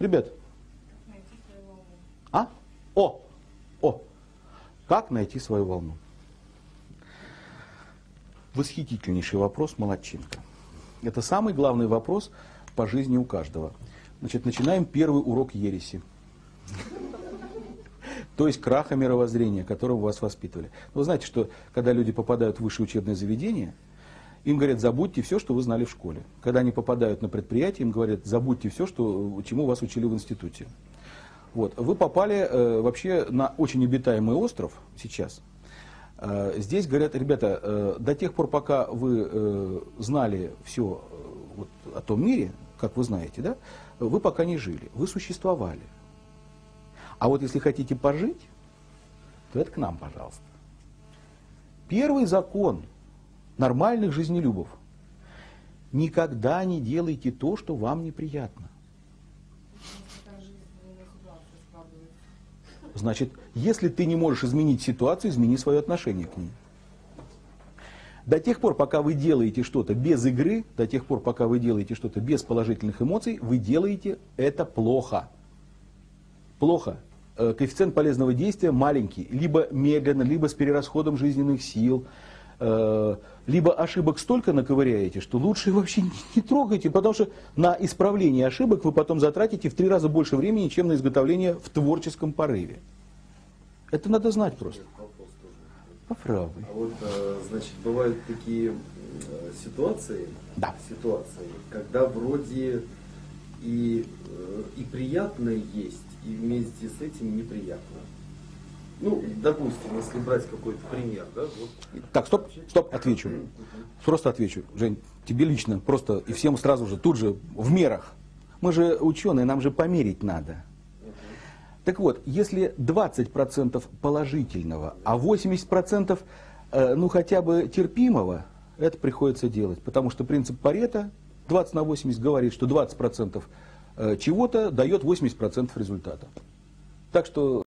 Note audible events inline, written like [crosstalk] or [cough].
Ребят, а? О! О! Как найти свою волну? Восхитительнейший вопрос, молодчинка. Это самый главный вопрос по жизни у каждого. Значит, начинаем первый урок ереси. [laughs] То есть краха мировоззрения, которого вас воспитывали. Вы знаете, что когда люди попадают в высшее учебное заведение, им говорят, забудьте все, что вы знали в школе. Когда они попадают на предприятие, им говорят, забудьте все, что, чему вас учили в институте. Вот. Вы попали э, вообще на очень обитаемый остров сейчас. Э, здесь говорят, ребята, э, до тех пор, пока вы э, знали все э, вот, о том мире, как вы знаете, да, вы пока не жили, вы существовали. А вот если хотите пожить, то это к нам, пожалуйста. Первый закон нормальных жизнелюбов. Никогда не делайте то, что вам неприятно. Значит, если ты не можешь изменить ситуацию, измени свое отношение к ней. До тех пор, пока вы делаете что-то без игры, до тех пор, пока вы делаете что-то без положительных эмоций, вы делаете это плохо. Плохо. Э, коэффициент полезного действия маленький. Либо медленно, либо с перерасходом жизненных сил. Э, либо ошибок столько наковыряете, что лучше [laughs] вообще не, не трогайте, потому что на исправление ошибок вы потом затратите в три раза больше времени, чем на изготовление в творческом порыве. Это надо знать просто. Попробуй. А вот, э, значит, бывают такие э, ситуации, Да. ситуации, когда вроде и, и приятное есть, и вместе с этим неприятно. Ну, допустим, если брать какой-то пример, да, вот Так, стоп, стоп, отвечу. Просто отвечу. Жень, тебе лично, просто и всем сразу же, тут же, в мерах. Мы же ученые, нам же померить надо. Так вот, если 20% положительного, а 80% э, ну хотя бы терпимого, это приходится делать. Потому что принцип Парета 20 на 80 говорит, что 20% э, чего-то дает 80% результата. Так что